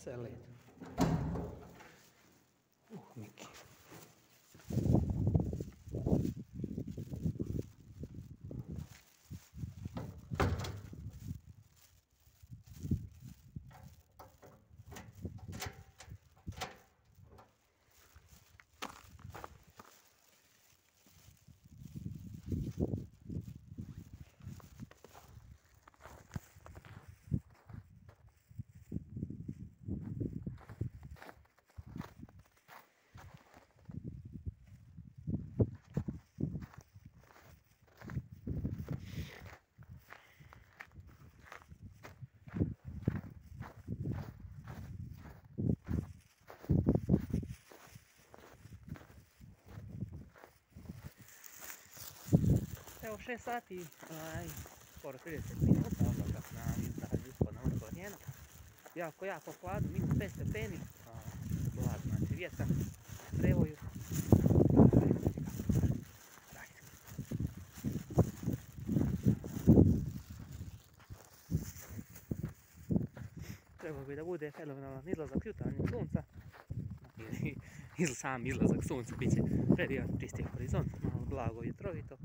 Excelente. Uh, aqui. É Thank é? 6 sati, aj, skoro 30 minuta, odlazak na izrađu ispod na vrhu Rijena. Jako, jako hladno, minus 5 stepeni, hlad, znači vjetar, prevoju. Trebao bi da bude fenomenalan izlazak jutarnjeg sunca. Ili sam izlazak sunca bit će predivan čisti horizont, malo blago vjetrovito.